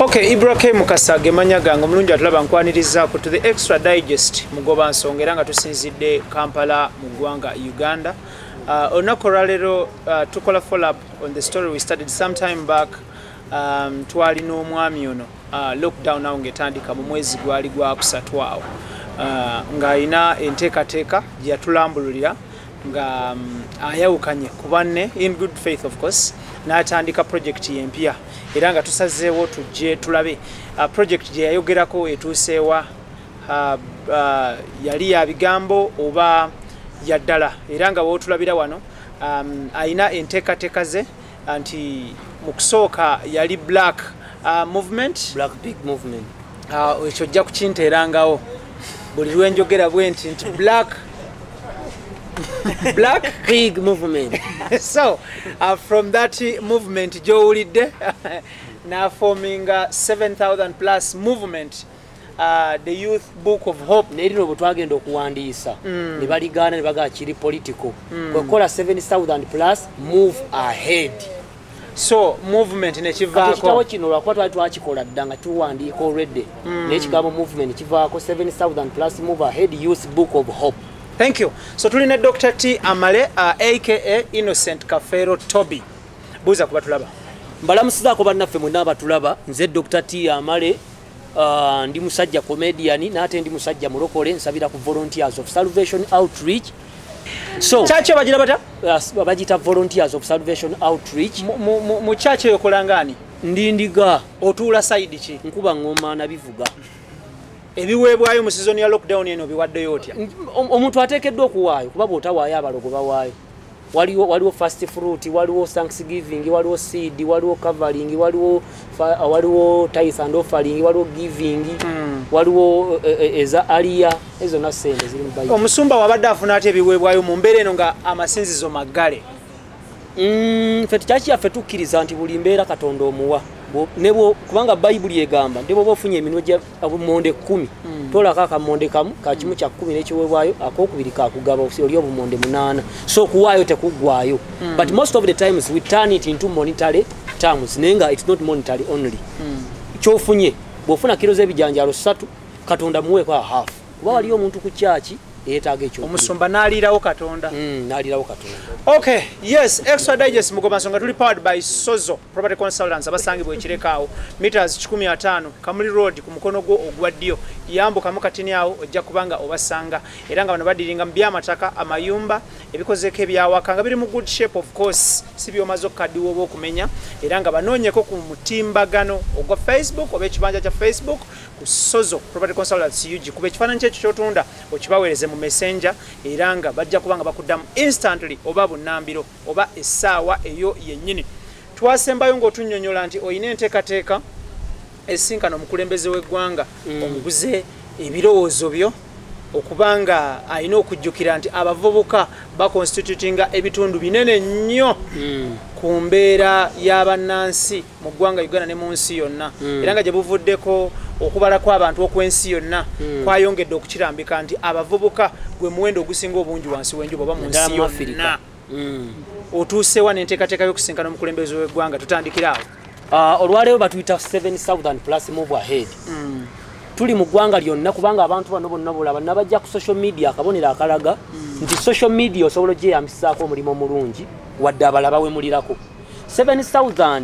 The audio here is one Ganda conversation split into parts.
okay ibrahim mukasa gemanya gange omulungi atulaba nkwanirizaako to the extra digest mugoba nsonga era nga tusinzidde kampala mu ggwanga uganda. Uh, olunaku olwaleero uh, tukola follow up on the story we started sometime back. Um, twalina omwami ono uh, lockdown awo ngaetandika mu mwezi gwali gwakusatu awo. Uh, ng'alina enteekateeka gye yatulambululira nga um, ayawukanye ku banne in good faith of course n'atandika project yempya. Era nga tusazeewo tujje tulabe. Uh, project gye yayogerako etuuseewa uh, uh, yali ya bigambo oba ya ddala. Era nga wootulabira wano um, ayina enteekateeka ze nti mu kusooka yali black movement. Black big movement. Ekyo ojja kukinteerangawo. Buli lwenjogera bwe nti nti black black big movement. So uh, from that movement gyowulidde naforminga 7000 plus movement uh, the youth book of hope. Naye lino bwe twagenda okuwandiisa ne baligaana ne bagaa kiri political kwekola 7000 plus move ahead. So movement Kati ekitabo nekivaako kino lwakuba twali twakikola dda nga tuwandiika already naye ekigambo movement kivaako 7000 plus move ahead youth book of hope thank you. So tulina dr t. Amale uh, aka innocent kafero toby. Buuza kuba tulaba mbalamusizaako bannaffe mwenna abatulaba nze dr t. Amale uh, ndi musajja comedian naate ndi musajja mulokole nsabira ku volunteers of salvation outreach. So kyaki bagira bata uh, bagita volunteers of salvation outreach. Mu- kyaki eyo kolangaani ndi ndiga. Otuula sayidi ki? Nkuba ngoma nabivuga ebiweebwayo mu sizoni ya lockdown eno biwaddeyo otya? Om- omuntu ateekeddwa okuwaayo kuba bw'otawaayo abalogo bawaayo waliwo waliwo fast fruit waliwo thanksgiving waliwo seed waliwo covering waliwo waliwo tithe and offering waliwo giving waliwo eh, eh, eza aliya. Ezo zonna sente ziri mu Bible. omusumba wabadde afuna atya ebiweebwayo mu mbeera eno nga amasinzizo maggale? Mm, ffe tukyaki yaffe tukkiriza nti buli mbeera katonda omuwa kubanga bayibuli egamba nde bwoba ofunye eminwe gya obumonde kkumi tolako akamonde kamu kakimu kya kkumi n'ekiweebwayo akokubiri kakugaba osi- oli obumonde munaana. So okuwaayo tekuggwayo. But most of the times we turn it into monetary terms naye nga its not monetary only. Kyofunye bw'ofuna kiro z'ebijanjalo ssatu katonda muweeko a half. Kuba waliyo omuntu ku kyaki eyeetaaga ekyo omusumba n'aliirawo katonda. N'alirawo katonda. Okay yes extra digest mugoba nsonga tuli powered by sozo property consultants abasangibwa ekirekaawo meters 15 kamuli road ku mukono gwo ogwa ddyo. Yambukamu katini awo ojja kubanga obasanga. Era nga bano badiringa mu byamataka amayumba ebikozeeko ebyawaka nga biri mu good shape of course. Si byomaze okukaddiwa oba okumenya. Era nga banoonyeko ku mutimbagano ogwa facebook oba ekibanja kya facebook ku sozo property consultants ug kuba ekifaananyi kyekyo kyotunda okibaweereze mu messenger era nga bajja kuba nga bakuddamu instantly oba bunnambiro oba essaawa eyo yennyini. Twasembayo ng'otunnyonnyola nti olina enteekateeka esinkana omukulembeze w'eggwanga omuguze ebirowoozo byo okuba nga alina okujjukira nti abavubuka baconstitutinga ebitundu binene nnyo ku mbeera y'abannansi mu ggwanga uganda ne mu nsi yonna. Era nga gye buvuddeko okubalako abantu okw'ensi yonna kwayongedde okukirambika nti abavubuka gwe muwendo ogusinga obungi wansi w'enjuba oba mu nsi yonna. Mm. otuusewa n'enteekateeka y'okusinkana omukulembeze w'eggwanga tutandikira awo. Uh, olwaleero batuyita 7000 plus move ahead tuli mu ggwanga lyonna kubanga abantu bano bonna bulaba nabajja ku social media akabonero akalaga nti social media osobola ogyeyambisizaako omulimu omulungi wadde abalaba wemulirako 7000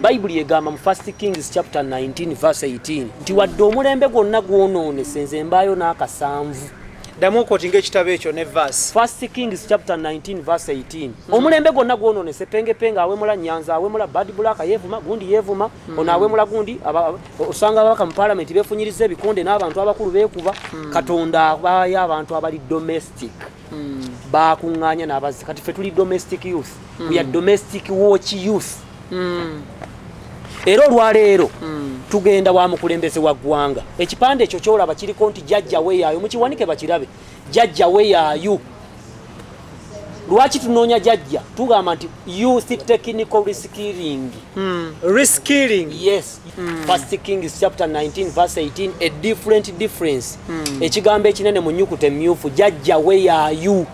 bayibuli egamba mu 1 kings chapter 19 verse 18 nti wadde omulembe gwonna gwonoonese nze mbaayo n'akasanvu ddamu okootinga ekitabo ekyo ne vaasi 1 kings chapter 19 verse 18 omulembe gwonna gwononese pengepenge awemula nyanza awemula bad black yevuma gundi yevuma ono awemula gundi osanga ababaka mu palamenti befunyiriza ebikonde n'abantu abakulu bekuba. Katonda abaayo abantu abali domestic. Bakuŋŋaanya n'abazzi. Kati ffe tuli domestic youth. We are domestic watch youth era olwaleero tugenda wa mukulembeze wa ggwanga. Ekipande ekyo kyolaba kiriko nti jajja weyaayo mukiwanike bakirabe. Jajja weyaayo lwaki tunoonya jajja? Tugamba nti youth technical reskilling. Reskilling? Yes. First kings chapter 19 verse 18 a different difference. Ekigambo ekinene mu nyukuta emyufu jajja weyaayo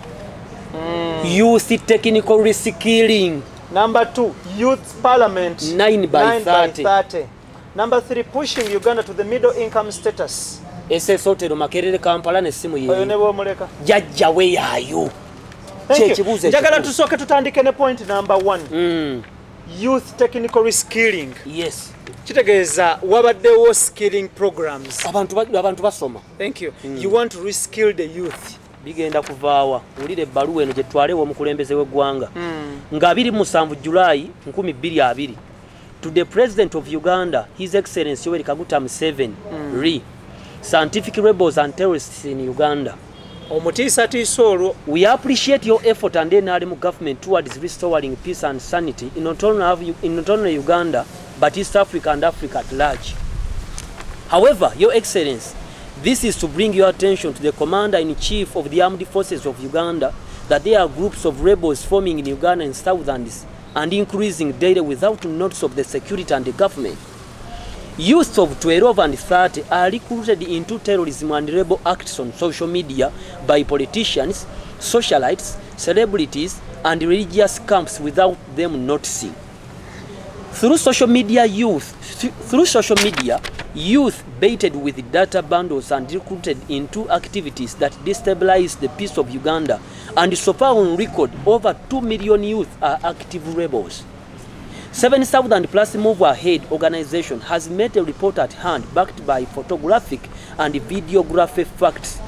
youth technical reskilling number two youth parliament. 9 by 9 by 30. 30 number three pushing uganda to the middle income status. Ss hotel makerere kampala nessimu oyo ye. Ne bwomuleka jajjawe yaayo. Thank you. kyekibuuzo njagala tusooke tutandike ne point number one. Mm, youth technical reskilling yes. Kitegeeza wabaddewo skilling programs. Abantu ba- abantu basoma. Thank you. You want to reskill the youth bigenda kuvaawa. Wulira ebbaluwa eno gyetwalewo omukulembeze w'eggwanga. Nga 27 julayi 2020 to the president of uganda his excellency yoweri kaguta museveni re scientific rebels and terrorists in uganda. Omutiisatiisa olwo. We appreciate your effort and nrm government towards restoring peace and sanity in not only, in not only uganda but east africa and africa at large. However, Your Excellency, this is to bring your attention to the Commander-in-Chief of the Armed Forces of Uganda that there are groups of rebels forming in Uganda and Southlands and increasing daily without notice of the security and the government. youths of 12 and 30 are recruited into terrorism and rebel acts on social media by politicians, socialites, celebrities, and religious camps without them noticing. Through social media youth, th- through social media, youth baited with data bundles and recruited into activities that destabilize the peace of Uganda. And so far on record, over 2 million youth are active rebels. 7,000 plus Move Ahead organization has made a report at hand backed by photographic and videographic facts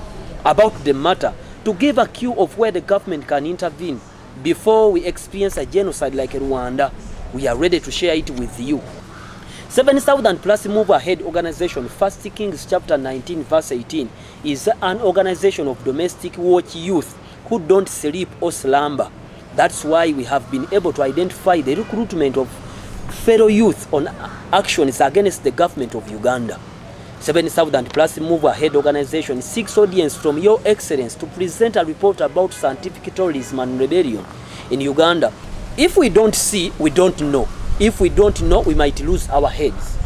about the matter to give a cue of where the government can intervene before we experience a genocide like Rwanda. We are ready to share it with you. 7,000 plus Move Ahead organization, First Kings chapter 19, verse 18, is an organization of domestic watch youth who don't sleep or slumber. That's why we have been able to identify the recruitment of fellow youth on actions against the government of Uganda. 7,000 plus Move Ahead organization seeks audience from Your Excellence to present a report about scientific terrorism and rebellion in Uganda. If we don't see, we don't know. If we don't know, we might lose our heads.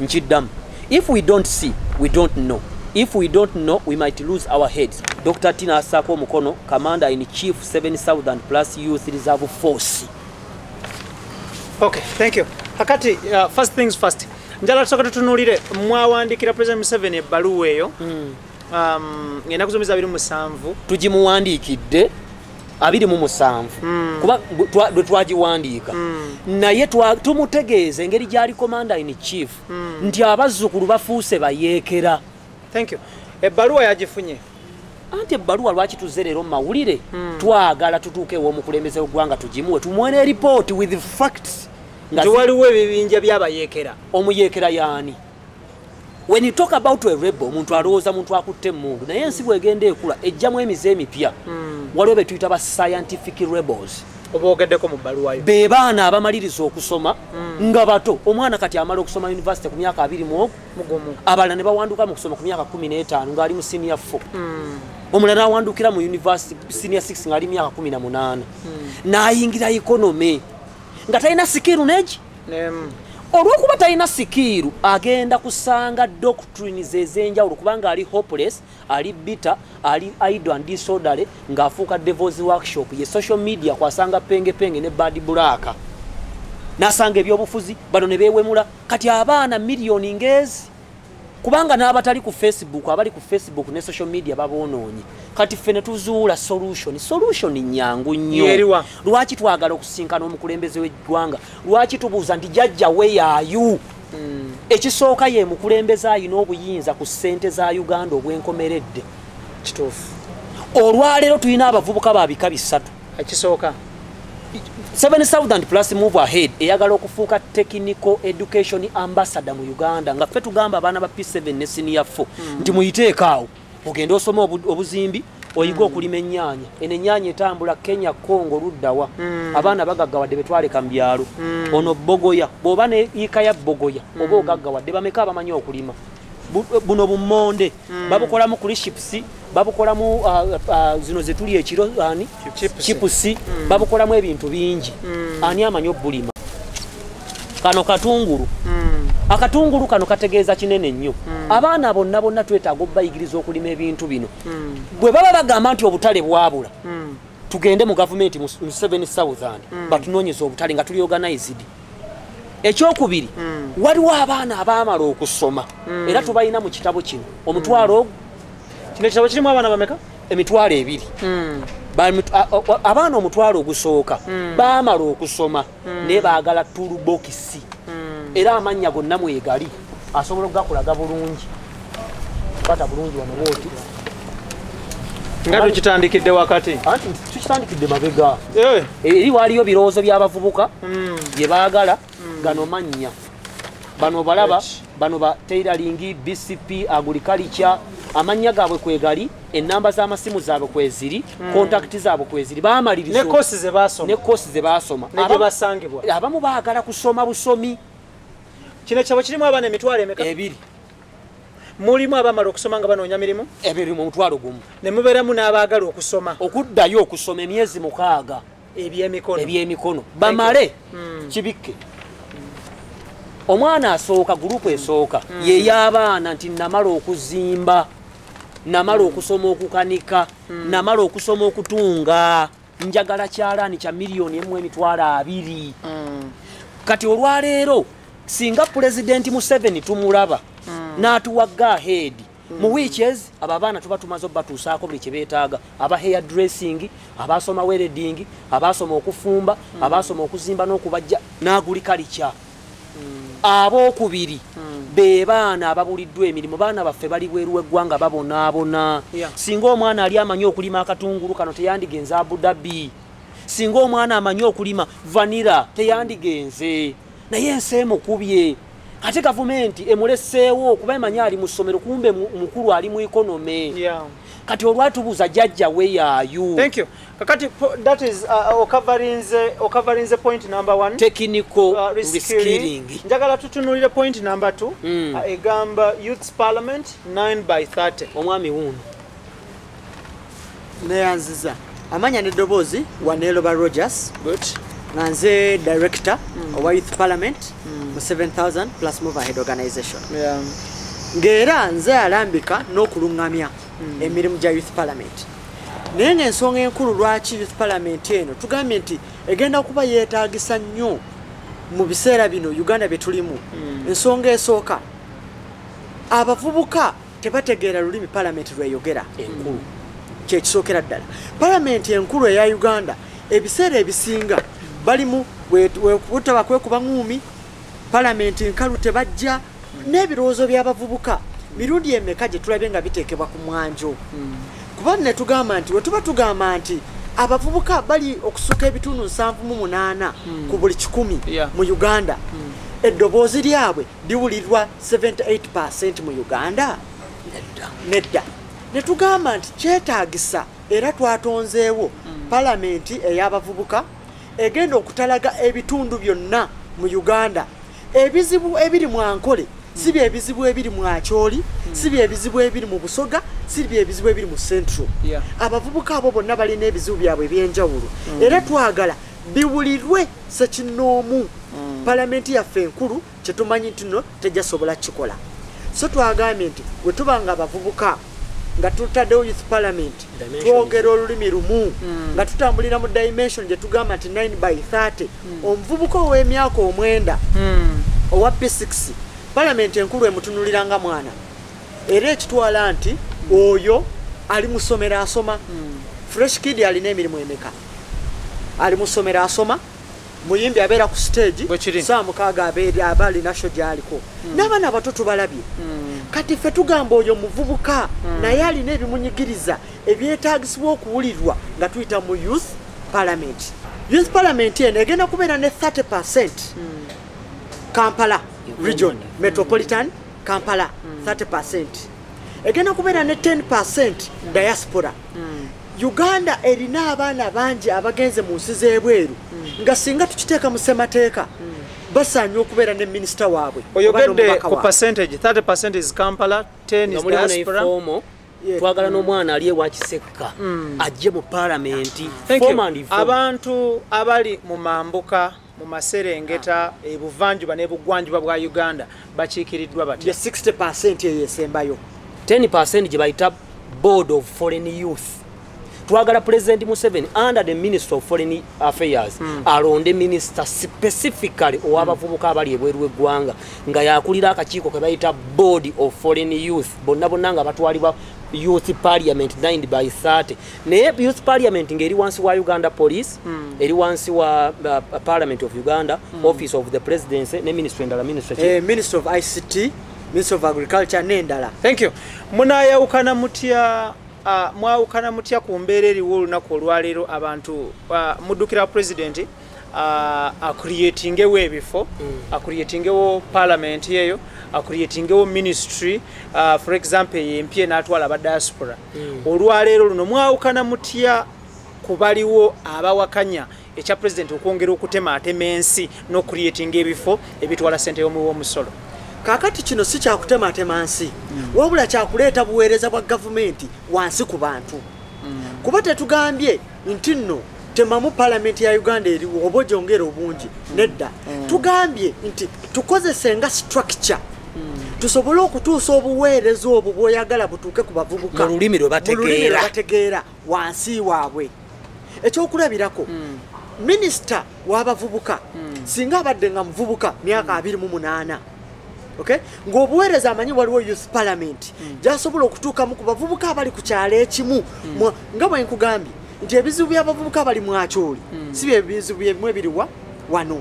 Nchidam. If we don't see, we don't know. If we don't know, we might lose our heads. Dr. Tina Asako Mukono, Commander in Chief 7000 Plus Youth Reserve Force. Okay, thank you. Akati, uh, first things first. Njala tusoka tutunulire, mwawandikira President Museveni ebbaluwa eyo. Mm. Um, ngenda kuzumiza 27. Tugimuwandikidde 27 hmm. kuba lwe twagiwandiika. Hmm. Naye tumutegeeza engeri gyali commander in chief hmm. nti abazzukulu bafuuse bayeekera. Ebbaluwa yagifunye? Anti ebbaluwa lwaki tuzze leero mumawulire twagala tutuuke ew'omukulembeze w'eggwanga tugimuwe tumuwe ne ripooti with facts. Nga waliwo ebibinja by'abayeekera. Omuyeekera yaani? When you talk about a rebel omuntu alowooza muntu akutte emundu naye ensi bwegenda ekula ejjamu emize emipya. Waliwo be tuyita ba scientific rebels. Oba ogeddeko mu bbaluwa yo. Be baana abamaliriza okusoma nga bato. Omwana kati amala okusoma university ku myaka abiri mu abalala ne bawanduka mu kusoma ku myaka 15 ng'ali mu senior 4 omulala nawandukira mu university senior 6 ng'ali myaka 18 n'ayingira economy. Nga talina sikiru Nem- olwokuba talina sikiiru agenda kusanga doctrines ez'enjawulo kubanga ali hopeless ali bitter ali idle and disorderly ng'afuuka devils workshop ye social media kwasanga pengepenge ne bad black. N'asanga ebyobufuzi bano ne beewemula kati abaana miliyoni ngezi kubanga n'abatali ku facebook abali ku facebook ne social media baboonoonye kati ffe ne tuzuula solution solution nyangu nnyo. Lwaki twagala okusinkana omukulembeze w'eggwanga? Lwaki tubuuza nti jajja we yaayu ekisooka ye mukulembeze ayina obuyinza ku ssente za uganda obwenkomeredde. Kituufu. Olwaleero tulina abavubuka ba bika bisatu. Ekisooka 7000 plus move ahead eyagala okufuuka technical education ambassador mu uganda nga ffe tugamba abaana ba p7 ne senior 4 nti muyiteeko awo ogende osome obu- obuzimbi oyiga okulima ennyaanya. Eno ennyaanya etambula kenya congo luddawa abaana bagaggawadde betwaleka mu byalo. Ono bogoya bw'oba ne yiika ya bogoya oba ogaggawadde bameka abamanyi okulima buno bumonde. Babukolamu kulishipusi babukolamu ah, ah, zino zetuli ekiro ani? Chipusi babukolamu ebintu bingi. Ani amanyi obulima? Kano katungulu. Akatungulu kano kategeeza kinene nnyo. Abaana bonna bonna twetaaga obayigiriza okulima ebintu bino. Bwe baba bagamba nti obutale bwabula tugende mu gavumenti mu 7000 batunoonyeza obutale nga tuli organized ekyokubiri waliwo abaana abaamala okusoma. Era tubalina mu kitabo kino. Omutwalo ogwo kino ekitabo kirimu abaana bameka emitwalo ebiri. A- abaana omutwalo ogusooka baamala okusoma naye baagala tulubokisi era amannya gonna mwegali asobola okugakulaga bulungi. Kwata bulungi wano booti nga tukitandikidde wakati. Anti tukitandikidde mabega. Eri waliyo birowoozo by'abavubuka bye baagala gano mannya bano balaba bano ba tailoring bcp agriculture amannya gaabwe kwegali enamba z'amasimu zaabwe kweziri kontakiti zaabwe kweziri baamaliriza ne kosi ze baasoma. Abamu- baagala kusoma busomi. Kino ekitabo kirimu abaana emitwalo emeka? Ebiri. Mulimu abamala okusoma nga banoonya mirimu? Ebiri mu mutwalo gumu. Ne mubeeramu n'abaagala okusoma. Okuddayo okusoma emyezi mukaaga. Ebyemikono. Ebyemikono. Bamale. Kibikke omwana asooka gurupu esooka. Yey'abaana nti namala okuzimba namala okusoma okukanika namala okusoma okutunga njagala kyalaani kya miliyoni emu emitwalo abiri. Mm, kati olwaleero singa pulezidenti museveni tumulaba n'atuwa gahead mu weekes abo abaana tuba tumaze obatuusaako buli kye beetaaga. Aba hair dressing abasoma wereding abasoma okufumba abasoma okuzimba n'okubajja n'agulikalica abookubiri be baana ababuliddwa emirimu. Baana baffe bali bweru w'eggwanga babonaabona. Singa omwana ali amanyi okulima akatungulu kano teyandigenze abudabi singa omwana amanyi okulima vanira teyandigenze naye ensi emukubye. Ate gavumenti emuleseewo kuba emanyi ali mu ssomero kumbe mu- mukulu ali mu ekonome yeah. Kati olwatubuuza jjajja we yaayu thank you. Kakati that is uh, okavarinze okavarinze point number one. Technical Uh, reskilling. Njagala tutunulire point number two. Mm. uh, egamba youths parliament 9 by 30 omwami wuuno neyanziza amanya neddoboozi waneloba rogers. Good. Nga nze director owa youth parliament mu 7000 plus move ahead organization. Yeah. Ng'era nze alambika n'okuluŋŋamya emirimu gya youth parliament naye ng'ensonga enkulu lwaki youth parliament eno tugambye nti egenda kuba yeetaagisa nnyo mu biseera bino uganda bye tulimu ensonga esooka abavubuka tebategeera lulimi parliament lweyogera enkulu kyekisookera ddala palamenti enkulu eya uganda ebiseera ebisinga balimu butaba kwekuba ŋuumi palamenti nkalu tebajja n'ebirowoozo by'abavubuka mirundi emeka gye tulabye nga biteekebwa ku mwanjo? Kuba ne tugamba nti we tuba tugamba nti abavubuka bali okusuka ebitundu 78 ku buli kikumi Yeah. mu uganda eddoboozi lyabwe liwulirwa 78 mu uganda? Nedda. Ne tugamba nti kyetaagisa era twatonzeewo palamenti ey'abavubuka egenda okutalaga ebitundu byonna mu uganda ebizibu ebiri mu ankole si byebizibu ebiri mu akyoli si byebizibu ebiri mu busoga si byebizibu ebiri mu central. Abavubuka abo bonna balina ebizibu byabwe ebyenjawulo. Era twagala biwulirwe sekinoomu palamenti yaffe enkulu kyetumanyi nti no tejasobola kikola. So twagambye nti bwe tuba nga abavubuka nga tutaddewo youth parliament twogera olulimi lumu nga tutambulira mu dimension gye tugamba nti 9 by 30 omuvubuka ow'emyaka omwenda owa p6 palamenti enkulu emutunulira nga mwana. Era ekitwala nti oyo ali mu ssomero asoma. Fresh kid alina emirimu emeka? Ali mu ssomero asoma? Muyimbi abeera ku stage saa mukaaga aba alina sho gyaliko. N'abaana abato tubalabye. Kati ffe tugamba oyo muvubuka naye alina ebimunyigiriza ebyetaagisibwa okuwulirwa nga tuyita mu youth parliament. Youth parliament eno egenda kubeera ne 30 kampala region metropolitan kampala 30 egenda kubeera ne 10 diaspora. Uganda erina abaana bangi abagenze mu nsi z'ebweru nga singa tukiteeka mu ssemateeka basaanye okubeera ne minisita waabwe. Oyogedde ku percentage 30 percent is kampala 10 nga is diaspora. twagala n'omwana ali ewakisekka ajje mu inform. abantu abali mu mambuka mu maserengeta ebuvanjuba n'ebugwanjuba bwa uganda bakiikiriddwa batya? 60 eyo esembayo. 10 gye bayita board of foreign youth. Twagala president museveni under the minister of foreign affairs alonde minister specifically owabavubuka abali ebweru w'eggwanga nga yakulira akakiiko ke bayita board of foreign youth bonna bonna nga batwalibwa youth parliament 9 by 30 naye youth parliament ng'eri wansi wa uganda police eri wansi wa uh, parliament of uganda office of the presidency ne ministry endala ministry? Eh, minister of ict minister of agriculture n'endala thank you. Munayawukana mutya uh, mwawukana mutya ku mbeera eriwo olunaku olwaleero abantu uh, muddukira president? uh, acreatingewo ebifo mm. acreatingewo parliament eyo acreatingewo ministry uh, for example yempye n'atwala aba diaspora. Mm. olwaleero luno mwawukana mutya kubaliwo abawakanya ekya president okwongera okutemaatema ensi n'ocreatinga ebifo ebitwala ssente y'omumusolo kakati kino si kyakutematema nsi. Wabula kyakuleeta buweereza bwa gavumenti wansi ku bantu. Kuba tetugambye nti nno temamu palamenti ya uganda eriwo oba ogyongera obungi nedda. Tugambye nti tukozese nga structure. Tusobole okutuusa obuweereza obwo bwoyagala butuuke ku bavubuka. Mu lulimi lwe bategeera. Mu lulimi lwe bategeera wansi waabwe. Ekyokulabirako minisita w'abavubuka singa abadde nga muvubuka myaka 28 okay? Ng'obuweereza amanyi waliwo youth parliament. Gyasobola okutuukamu ku bavubuka abali ku kyalo ekimu nga bwe nkugambye nti ebizibu by'abavubuka abali mwakyoli si bye bizibu byebimu ebiriwa wano.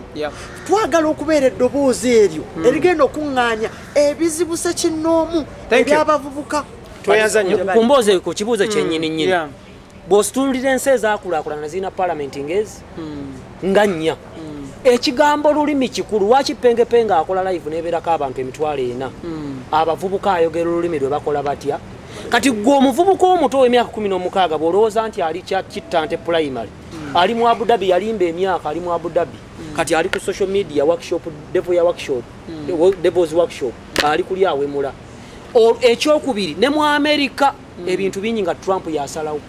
Twagala okubeera eddoboozi eryo erigenda okuŋŋaanya ebizibu sekinnoomu eby'abavubuka. Bali. kumbuuze ku kibuuzo kyennyini nnyini Yeah. bw'ositulira ensi ezaakulaakulana zirina palamenti ngezi nga nnya. Ekigambo lulimi kikulu lwaki pengepenge akola live nebeerako abantu emitwalo ena? Abavubuka ayogera olulimi lwe bakola batya kati gwe omuvubuka omuto w'emyaka 16 bw'olowooza nti ali kya kittante primary ali mu abudabi yalimba emyaka ali mu abudabi kati ali ku social media workshop devo ya workshop devos workshop ali kuli awemula ekyokubiri ne mu amerika ebintu bingi nga trump yasalawo.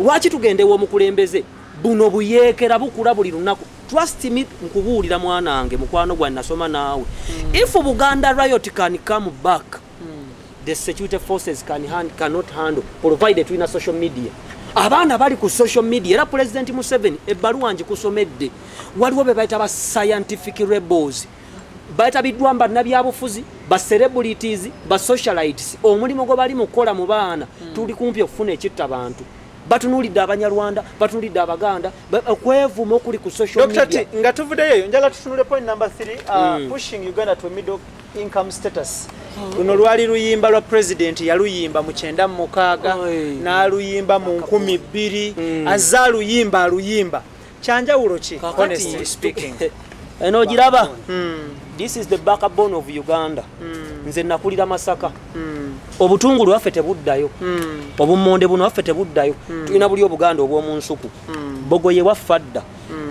Lwaki tugendewo omukulembeze? Buno buyeekera bukula buli lunaku. Trust me nkubuulira mwanange mukwano gwa nasoma naawe. If buganda riot can come back the security forces can hand, cannot handle provided tulina social media. Abaana bali ku social media era president museveni ebbaluwa ngikusomedde waliwo be bayita ba scientific rebels. Bayitabiddwa bannabyabufuzi ba celebrities ba socialites. Omulimu gwe bali mukukola mu baana tuli kumpi okufuna ekitta bantu batunuulidde abanyarwanda batunuulidde abaganda ba- okwevuma okuli ku social Dr. media. T, nga tuvuddeyo eyo njagala tutunule point number 3 uh, pushing uganda to middle income status. Luno lwali luyimba lwa president yaluyimba mu kyenda mu mukaaga n'aluyimba mu nkumi bbiri azze aluyimba aluyimba. Kyanjawulo ki Kakati, this is the backbone of uganda. Nze nakulira masaka. Obutungulu waffe tebuddayo. Obummonde buno waffe tebuddayo. Tulina buli obuganda obw'omu nsuku. Bogoye waffe adda.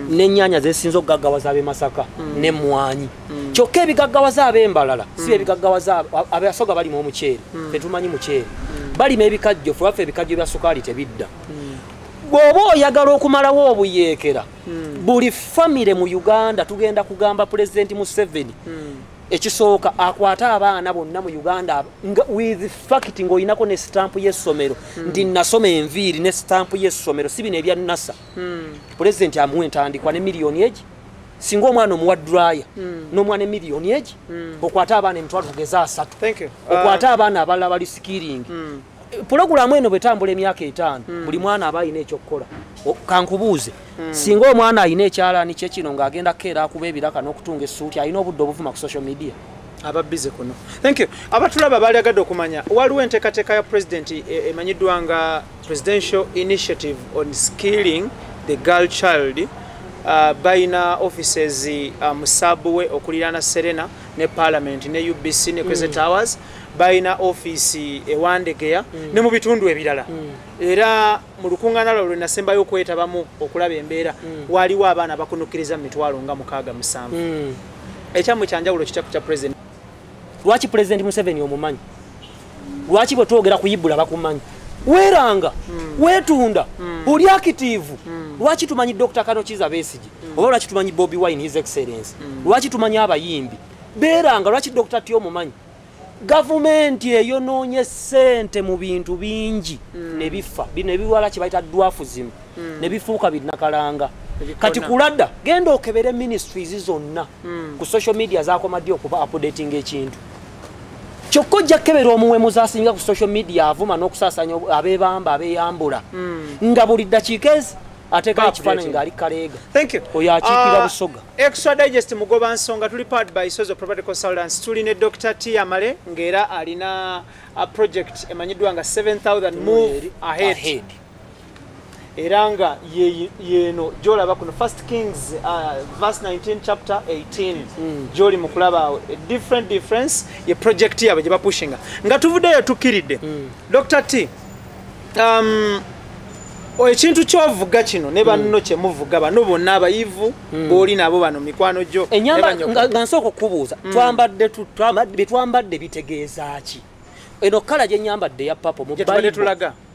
N'ennyanya zesinza okugaggawaza ab'e masaka. N'emmwanyi kyokka ebigaggawaza ab'embalala si ebigaggawaza abasoga balima omuceere. Tetumanyi muceere. Balima ebikajjo fe waffe ebikajjo bya sukaali tebidda bw'oba oyagala okumalawo obuyeekera buli famire mu uganda tugenda kugamba pulezidenti museveni ekisooka akwate abaana bonna mu uganda with fact ng'olinako ne sitampu y'essomero. Nti nasoma enviiri ne sitampu y'essomero si bino ebya nasa. Pulezidenti amuwa entandikwa ne miliyoni egi singa omwana omuwa draya n'omwana emiliyoni egi okwate abaana emitwalo tugeze asatu. Okwate abaana abalala bali sikiringi pulogulamu eno bwetambula emyaka etaano buli mwana aba alina ekyokukola. Kankubuuze. Singa omwana alina ekyalaani kye kino ng'agenda kukeera akuba ebiraka n'okutunga essuuti alina obudde obuvuma ku social media? Ababize kuno. Thank you. Abatulaba baaliagadde okumanya waliwo enteekateeka ya president e- emanyiddwa nga presidential initiative on skilling the girl child uh, balina offices uh, mu subway okuliraana serena ne parliament ne ubc ne kweze towers balina ofiisi ewandegeya ne mu bitundu ebirala. Era mu lukuŋŋaana lwalwe nasembayo okwetabamu okulaba embeera waliwo abaana bakunukiriza mu mitwalo nga mukaaga musanvu ekyammwe kyanjawulo kityaku kya president? Lwaki pulezidenti museveni omumanyi? Lwaki bwe twogera kuyibula bakumanyi? Weeranga weetunda oli akitiivu. Lwaki tumanyi dr kanokiza besigi oba lwaki tumanyi bobi wine his excellence lwaki tumanyi abayimbi? Beeranga lwaki dr t omumanyi gavumenti eyonoonye sente mu bintu bingi. Ne bifa bino ebiwala kye bayita dwafuzimu. Ne bifuuka binakalanga kati kuladda genda okebere ministries zonna. Ku social media zakoma ddi okuba updating ekintu? Kyokka ojja kukebera omuwemuzi asinga ku social media avuma n'okusaasanya obu- abeebamba abeeyambula. Nga buli ddakiika ezi ateekayo Ba ekifaananyi ng'ali kaleega Oyo akiikira Ah, Busoga. extra digest mugoba nsonga tuli powered by sozo property consultants. Tuli ne dr t. Amale ng'era alina project emanyiddwa nga 7000 move ahead, Ahead. era nga ye- yeno gyolaba kuno first kings uh, verse 19 chapter 18 gyoli mu kulaba awo a different difference ye project yabwe gye bapushinga nga tuvuddeyo tukkiridde dr t um, ekintu kyovuga kino ne banno kyemuvuga bano bonna abayivu booli nabo bano mikwano gyo enyamba nga nsooka okubuuza twambadde tu- twambadde- bye twambadde bitegeeza ki? Eno kala gye nyambadde ya papo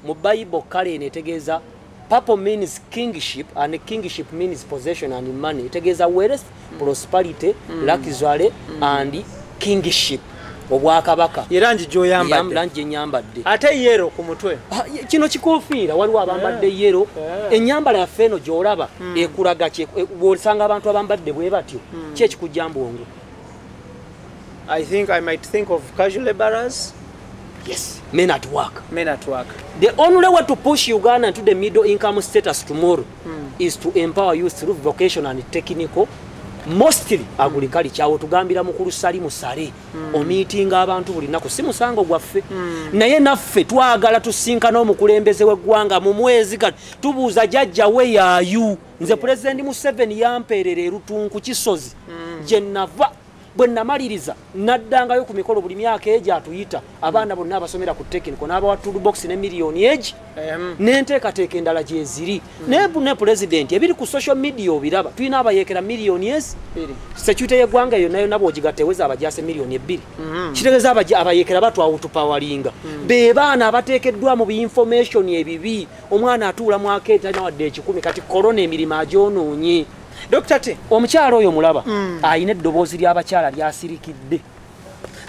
mu bible kala eno etegeeza purple means kingship and kingship means possession and money. Etegeeza wealth prosperity luxury and kingship obwakabaka. Ye langi gyoyambadde. Langi gyenyambadde ate yero ku mutwe. Ah, kino kikofiira waliwo abambadde yero. enyambala yaffe eno gyolaba ekulaga ki- e- bw'osanga abantu abambadde bwe batyo ki ekikujja mbwongo i think i might think of casual laborers. Yes men at work. Men at work. The only way to push uganda into the middle income status tomorrow is to empower youth through vocation and technical mostly agriculture awo tugambira mukulu sali musale omiitinga abantu buli nnaku si musango gwaffe. Naye naffe twagala tusinkana omukulembeze w'eggwanga mu mwezi kati tubuuza jajja we yaayu. Nze pulezidenti museveni yampeerera erutunku kisozi. Gye nava bwe namaliriza naddangayo ku mikolo buli myaka egyo atuyita abaana bonna abasomera ku tekinico n'abawa toolbox ne miliyoni egi n'enteekateeka endala gyeziri naye bu- ne pulezidenti ebiri ku social media obiraba tulina abayeekera miliyoni ezi security y'eggwanga yonna yonna bwogigatta eweza abajase miliyoni ebbiri. Kitegeeza abaja- abayeekera batwawutupawalinga be baana abateekeddwa mu biinfomation ebibi omwana atuula mwaka etalina wadde ekikumi kati korona emirimu agyonoonye dr t omukyala oyo mulaba ayina eddoboozi ly'abakyala lyasirikidde.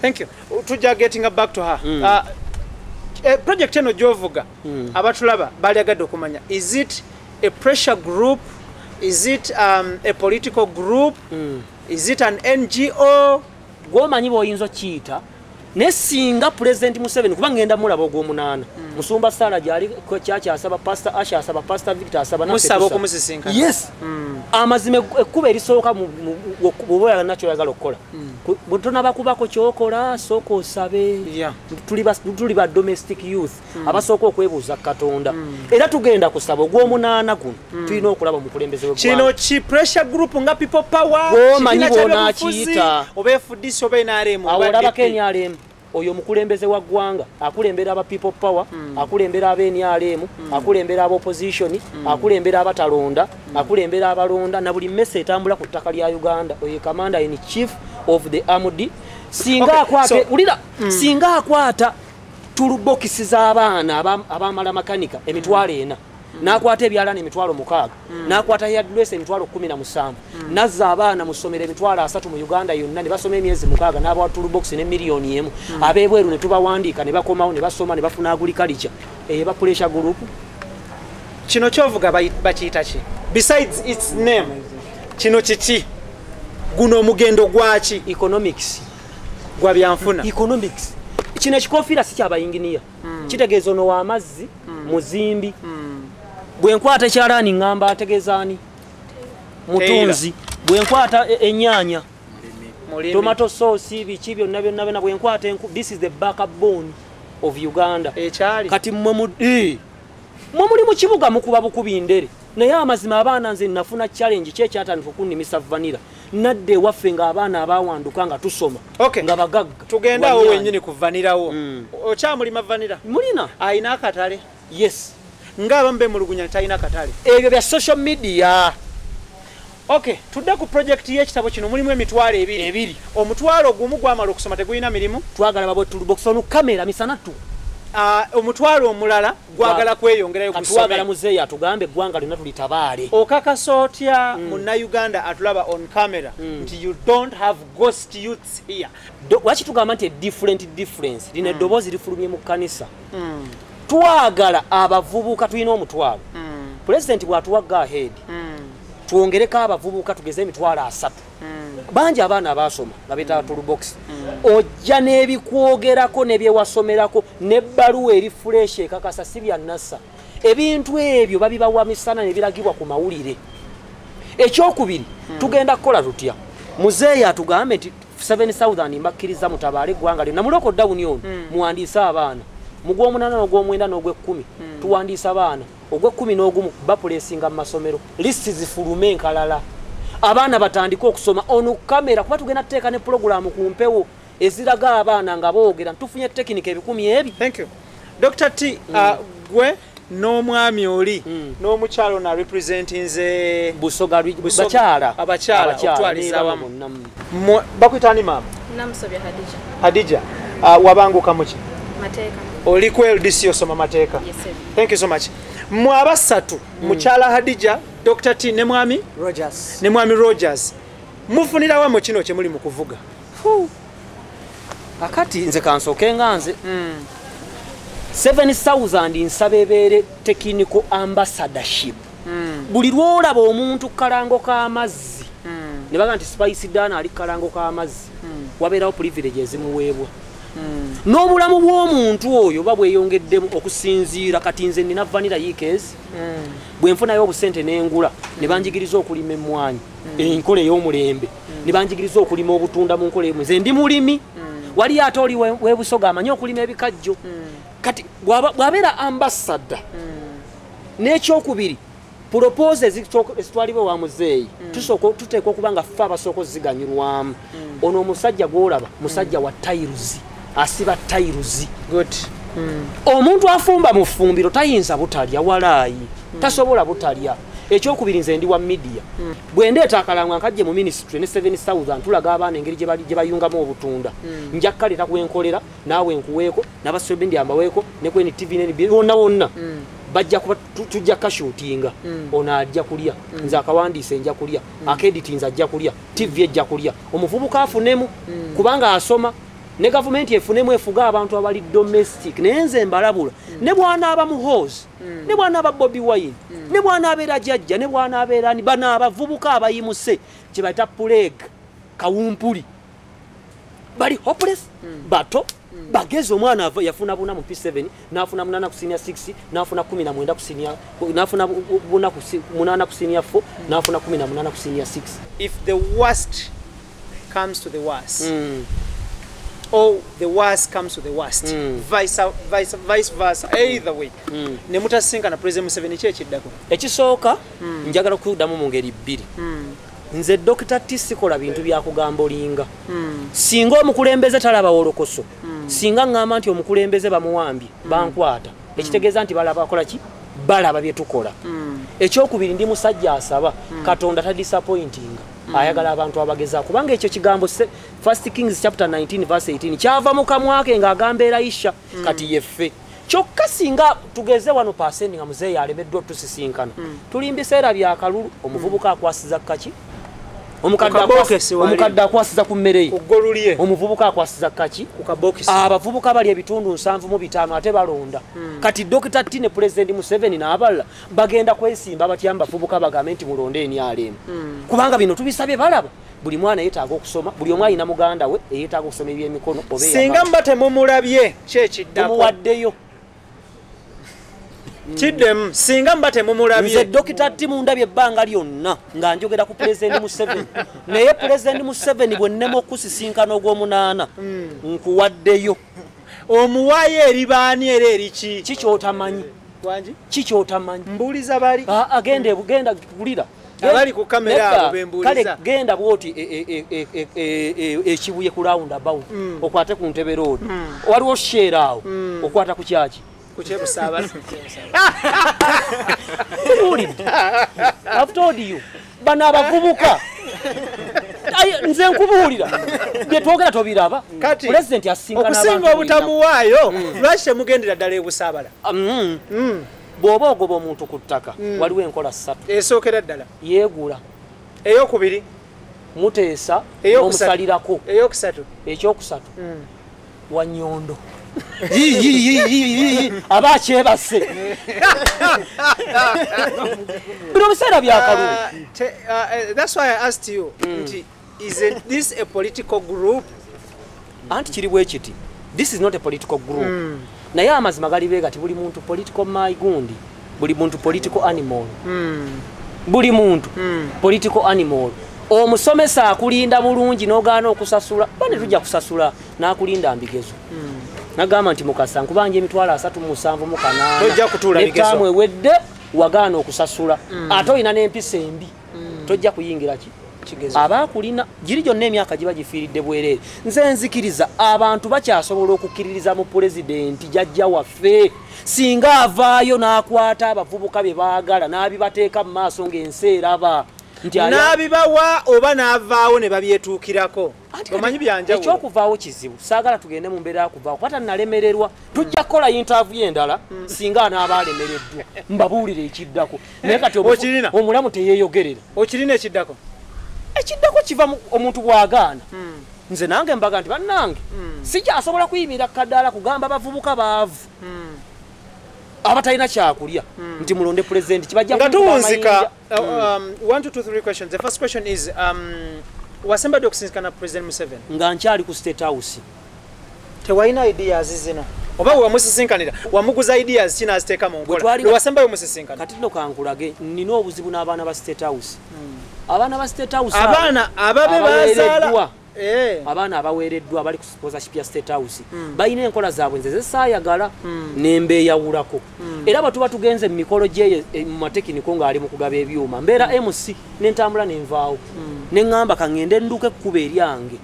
Thank you. Tujja getting back to her. Uh, eh, project eno gyovuga abatulaba balyagadde okumanya is it a pressure group? Is it um, a political group? Is it an ngo gwomanyi bw'oyinza okiyita naye singa pulezidenti museveni kuba ngenda mulaba ogw'omunaana. Musumba sala gyali kyaki asaba pasta asha asaba pasta victor asaba naffe musaba tusaba. okumusisinkana yes. Amazima ekkuba erisooka bw'oba oyagala nakyo oyagala okukola. Ku- bwe tonabakubako kyokola sooka osabe. Tuli ba- domestic youth abasooka okwebuuza katonda. Era tugenda kusaba ogw'omunaana guno tulina okulaba omukulembeze kino ki pressure group nga people power? Bw'onaakiyita. ky'ebyobufuzi, oba efudisi oba nrm awo oba olabako DP. NRM oyo omukulembeze wa ggwanga akulembera aba people power akulembera aba NRM akulembera aba opposition akulembera abatalonda akulembera abalonda na buli mmese etambula ku ttaka lya uganda. Oyo commander in chief of the armed singa Okay, akwata so- ulira singa akwata tulubokisi z'abaana aba- abamala makanika emitwalo ena n'akwata ebyalaani emitwalo mukaaga. N'akwata yadres emitwalo kumi na musanvu. Nazza abaana mu ssomero emitwalo asatu mu uganda yonna ne basoma emyezi mukaaga n'abawa tulubokisi ne miliyoni emu. Ab'ebweru ne tubawandiika ne bakomawo ne basoma ne bafuna agurikalica eba puresha gurupu kino kyovuga bakiyita ki? Besides its name kino kiki? Guno omugendo gwaki economics. Gwa byanfuna. Economics. Kino ekikofiira si kyabayinginiya kitegeeza ono w'amazzi muzimbi bwe nkwata ekyalaani ŋŋamba ategeezaani mutunzi. Bwe nkwata e- ennyaanya tomato sauce biki byonna byonna byonna. Bwe nkwata enku this is the backbone of uganda. Ekyali kati mwe mu eh, mwe muli mu kibuga mukuba bukubi ndere. Naye amazima abaana nze nafuna challenge kyekyatandika okunnimisa vanira nadde ewaffe ng'abaana abawanduka nga tusoma Okay. nga bagagga tugende awo Wanyanya. wenyini kuvanirawo Mm. okyamulima vanira mulina? Ayina akatale? Yes ngaabamu bemulugunya talina katale. Ebyo bya social media. Okay tudde ku projekiti y'ekitabo kino mulimu emitwalo ebiri. Ebiri. omutwalo gumu gwamala okusoma tegulina mirimu. Twagala babwe tulubokisa onu kamera misanatu. Ah, omutwalo omulala gwagala kweyongerayo lusome muzeeyi atugambe eggwanga lyonna tulitabaale. Okakasa otya munnayuganda atulaba on camera nti you don't have ghost youths here. Lwaki tugamba nti different difference? Lino eddoboozi lifulumye mu kkanisa twagala abavubuka tulina omutwalo. Pulezidenti bw'atuwa ahead twongereko abavubuka tugeze emitwalo asatu. Bangi abaana abaasoma nga beetaba tulubokisi ojja n'ebikwogerako nebyewasomerako nebbaluwa eri fureshi ekakasa si bya nasa ebintu ebyo babibawa misana nebiragibwa ku mawulire. Ekyokubiri tugenda kukola tutya? Muzeeyi atugambe nti 7000 mbakkiriza mutabaale eggwanga lyo namuloko dawuni ono muwandiise abaana mugw'omunana n'ogw'omwenda n'ogw'ekkumi tuwandiise abaana. Ogw'ekkumi n'ogumu bapulesinga mu masomero. Lisiti zifulume enkalala. Abaana batandike okusoma. Ono kamera kuba tugenda tuteeka ne pulogulaamu ku mpewo eziraga abaana nga boogera ntufunye tekinika ebikumi ebi. Thank you. Dr t ah, gwe n'omwami oli n'omukyalo na representinze busoga lwi- Busoga- bakyala. abakyala okutwaliza awamu. mm. Mwe- bakuyitani maama? Namusobya hadija. Hadija ah, wabanguka muki mateeka oli ku ldc osoma mateeka. Yesebe thank you so much. Mwe abasatu mukyala hadija dr. T ne mwami? Rogers. Ne mwami rogers. Mufunira wamu kino kye muli mu kuvuga. Akati nze kansooke nga nze. 7000 nsaba ebeere technical ambassadorship. Buli lwolaba omuntu kalango k'amazzi ne baga nti spice dana ali kalango k'amazzi wabeerawo privilege ezimuweebwa n'obulamu bw'omuntu oyo ba bweyongeddemu okusinziira kati nze nina vanira yikes bwe nfunayo obusente n'engula ne banjigiriza okulima emmwanyi enkola ey'omulembe ne banjigiriza okulima obutunda mu nkola ey'omu nze ndi mulimi wali ate oli we- webusoga amanyi okulima ebikajjo. Kati bw'abeera ambasada n'ekyokubiri ezitoko- ezitwalibwa wa muzeeyi tuteekwa okuba nga ffe abasooka oziganyulwamu. Ono omusajja gwolaba musajja wa tairuzi asiba tairuzi good. Omuntu afumba mu ffumbiro tayinza butalya walaayi tasobola butalya. Ekyokubiri nze ndi wa midiya bwe ndeeta akalanga nkajje mu minisitule ne 7000 tulaga abaana engeri gye bayungamu obutunda. Nja kkaleta kwenkolera naawe nkuweeko n'abasobendi ambaweeko ne kweni tv nb wonna wonna bajja kuba tu- tujja kashutinga ono ajja kulya. Nze akawandiise nja kulya. Akediti nze ajja kulya. Tv ejja kulya. Omuvubuka afunemu. Kubanga asoma ne gavumenti efunemu efuga abantu abali domestic naye nze mbalabula. Ne bwanaaba muhoozi ne bwanaaba bobi wine ne bwanaabeera jjajja ne bwanaabeera ni bano abavubuka abayimuse kye bayita puleg kawumpuli bali hopeless bato bagezi omwana yafuna buna mu p7 nafuna munana ku senior 6 nafuna 19 ku senior nafuna bu- bu- buna ku munana ku senior 4 nafuna 18 ku senior 6 if the worst comes to the worst or the worst comes to the worst. Mm. vice, vice, vice versa. Either way. Ne mutasinkana president museveni ki ekiddako? Ekisooka njagala kuddamu mu ngeri bbiri. Nze dokita t sikola bintu byakugamba olinga singa omukulembeze talaba wolokoso singa ŋŋamba nti omukulembeze bamuwambye bankwata. Ekitegeeza nti balaba akola ki? Balaba bye tukola. Ekyokubiri ndi musajja asaba katonda tadisappointinga ayagala abantu abagezaako. Kubanga ekyo kigambo se- first kings chapter 19 verse 18 kyava mu kamwa ke ng'agamba erayisha kati yeffe. Kyokka singa tugeze wano pasendi nga muzeeyi alemeddwa otusisinkana. Tuli mbiseera byakalulu omuvubuka akwasiza kaki Omukadde akwasiza ku mmere ye. Omuvubuka akwasiza kaki? Abavubuka bali ebitundu nsanvu mu bitaano ate balonda. Kati dokita t ne pulezidenti museveni n'abalala bagenda kwesimba batya mu bavubuka bagambe nti mulonde nrm kubanga bino tubisabye balaba. Buli mwana yeetaaga okusoma buli omu alina muganda we eyeetaaga okusoma ebyemikono oba singa muba temumulabye ki ekiddako tumuwaddeyo kiddemu singa nze temumulabye. Dokita t mundabye ebbanga lyonna nga njogera ku pulezidenti museveni. Naye pulezidenti museveni bwe nnema okusisinkana ogw'omunaana nkuwaddeyo. Omuwaayo eri baani era eri ki? Ki kyotamanyi? Wangi? ki kyotamanyi? Mbuuliza bali. Ah, ah, genda ebu- genda gulira. Abali ku kamera abo be mbuuliza. kale genda bwoti e- e- e- ekibuye ku round about okwate ku ntebe road. Waliwo share awo. Okwata ku kyaki ku kyebusaabala Tubuulidde. I've told you. Bano abavubuka nze nkubuulira. Byetwogera tobiraba. Kati pulezidenti asinkana okusinga abantu obutamuwaayo lwaki temugendera ddala ebusaabala Mm. Mm, bw'oba ogoba omuntu ku ttaka waliwo enkola ssatu. Esookera ddala? Yeegula. Eyokubiri muteesa n'omusalirako. Eyokusatu? Ekyokusatu? Mm. wanyondo aba akyebase bino biseera byakalulu te- that's why i asked you nti is this a political group? Anti kiri bwe kiti this is not a political group. Naye amazima gali beegati buli muntu political my gundi buli muntu political animal. Buli muntu political animal. Omusomesa akulinda bulungi n'ogaana okusasula ba ne tujja kusasula n'akulinda mbigezo nagamba nti mukasa nkubanja emitwalo asatu mu musanvu mu kanaana. Tojja kutuula bigezo. n'ettaamu ewedde wagaana okusasula. Ate olina n'empisa embi. Tojja kuyingira ki? Abaakulina giri gyonna emyaka giba gifiiridde bwereere nze nzikiriza abantu bakyasobola okukkiririza mu pulezidenti jajja waffe. Singa avaayo n'akwata abavubuka bye baagala n'abibateeka mu maaso ng'ensi eraba n'abibawa oba n'avaawo ne babyetuukirako. Omanyi byanjawulo? ekyokuvaawo kizibu saagala tugende mu mbeera yakuvaawo kwata nalemererwa tujja kukola yintaavu endala singa anaaba alemereddwa. Mbabuulire ekiddako. Naye kati omulamu teyeeyogerera. Okirina ekiddako? Ekiddako kiva mu- omuntu bw'agaana. Nze nange mbaga nti bannange sikyasobola kuyimirira kadaala kugamba abavubuka baavu abatalina kyakulya. Nti mulonde pulezidenti kibajja nga kukuba tuwunzika uh, um, one, two, two, three questions. The first question is um, wasembadde okusinzikana president museveni? Nga nkyali ku state house. Tewalina ideas zino. Oba wewamusisinkanira wamuguza ideas ki naziteeka mu Bwe nkola twali- lwewasembayo musisinkana kati nno kankulage nina obuzibu n'abaana ba state house. Abaana ba state house abaana ababe bazaala. Abaana abaweereddwa abali ku sponsorship ya state house balina enkola zaabwe nze zesaayagala nembeeyawulako era bwe tuba tugenze mu mikolo gye e, mu matekiniko ng'ali mu kugaba ebyuma mbeera mc nentambula nenvaawo neŋŋamba kaŋŋende nduka ekkuba eryange.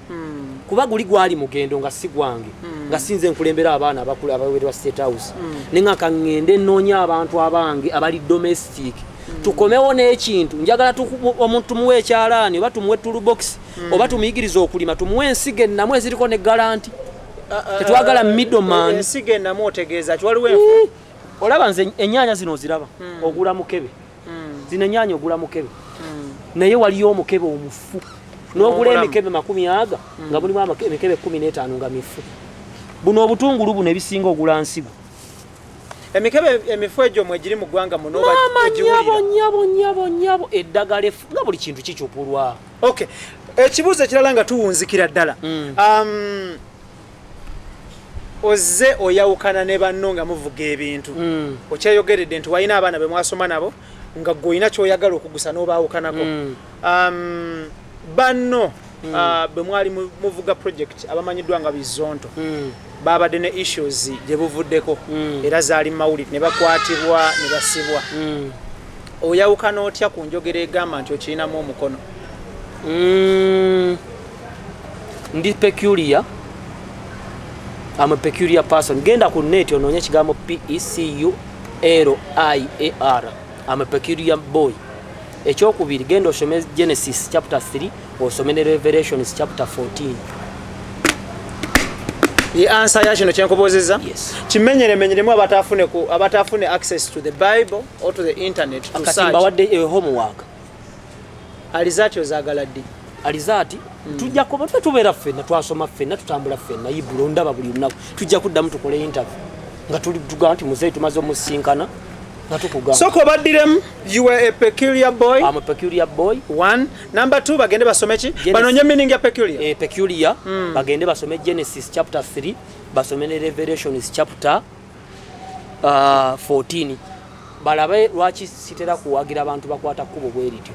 Kuba guli gwali mugendo nga si gwange nga sinze nkulembera abaana abakulu abaweerwa state house. Nenga kaŋŋende nnoonya abantu abange abali domestic tukomewo n'ekintu. Njagala omuntu tumuwe ekyalaani oba tumuwe toolbox oba tumuyigirize okulima tumuwe ensigo ennamu eziriko ne garanti tetwagala middleman ensigo ennamu otegeeza ki? Waliwo enfu? Olaba nze ennyaanya zino oziraba ogula mukebe. Zino ennyaanya ogula mukebe. Naye waliyo omukebe omufu. N'ogula emikebe makumi aga nga mulimu emikebe kumi n'etaano nga mifu. Buno obutungulu buno ebisinga ogula nsigo emikebe emifu egyo mwegiri mu ggwanga muno maama nyabo nyabo nyabo nyabo eddagala efu nga buli kintu kikyupulwa okay ekibuuzo ekirala nga tuwunzikira ddala Mm. um, ozze oyawukana ne banno nga muvuga ebintu Mm. okyeyogeredde nti walina abaana be mwasoma nabo nga gwe olina kyoyagala okugusa n'obaawukanako Mm. um, banno bwe mwali mu- muvuga project abamanyiddwa nga bizonto Mm. babadde ne issues gye buvuddeko Mm. era zaali mawulire ne bakwatibwa ne basibwa Mm. oyawukana otya ku njogera egamba nti okirinamu omukono Mm. ndi peculiar am a peculiar person genda ku net onoonye ekigambo p-e-c-u-l-i-a-r am a peculiar boy ekyokubiri genda osome genesis chapter 3 osome ne revelations chapter 14 ye ansa ya kino kyenkubuuzizza kimenyeremenyeremu abatafune access to the bible or to the internet to akati search. mbawadde e homework. Alizaati ozaagala ddi? Alizaati tujja kuba tube tubeera ffenna twasoma ffenna tutambula ffenna ibulo ndaba buli lunaku. Tujja kuddamu tukole interview. Nga tuli tugamba nti muzeeyi tumaze omusinkana soka obaddiremu you were a peculiar boy. Am a peculiar boy. One. Number two bagende basome ki banonye meaning ya peculiar. E peculiar. Bagende basome genesis chapter 3 basome ne revelations chapter uh, 14 balabe lwaki sitera kuwagira abantu bakwata kkubo bwe lityo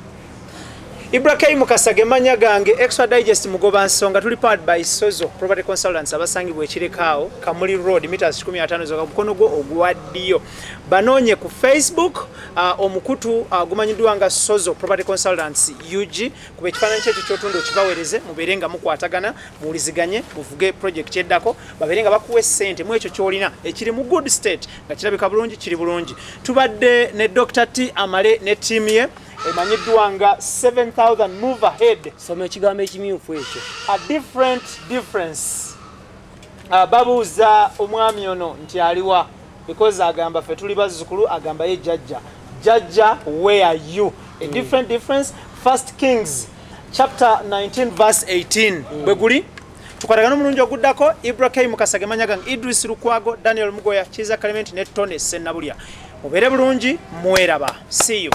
ibrahim kasage manya gange extra digest mugoba nsonga tuli powered by sozo property consultants abasangibwa ekirekaawo kamuli road meters 15 zoka mukono gwo ogwa ddyo. Banoonye ku facebook uh, omukutu uh, gumanyiddwa nga sozo property consultants ug kuba ekifaananyi kyekyo kyotunda okibaweereze mubeere nga mukwatagana muwuliziganye muvuge project eddako babeere nga bakuwa essente. Mu ekyo kyolina ekiri mu good state nga kirabika bulungi kiri bulungi. Tubadde ne dr t amale ne tiimu ye emanyiddwa nga 7000 move ahead. Soma ekigambo ekimyufu ekyo. A different difference. Uh, babuuza omwami ono nti aliwa because agamba ffe tuli bazzukulu agamba ye jajja jajja where are you? A different difference. First kings chapter 19 verse 18 bwe guli? Tukwatagana omulungi oguddako ibrahim kasage manya gange idris lukwago daniel mugoya kiza kalimenti ne tone senabulya mubeere bulungi mweraba. See you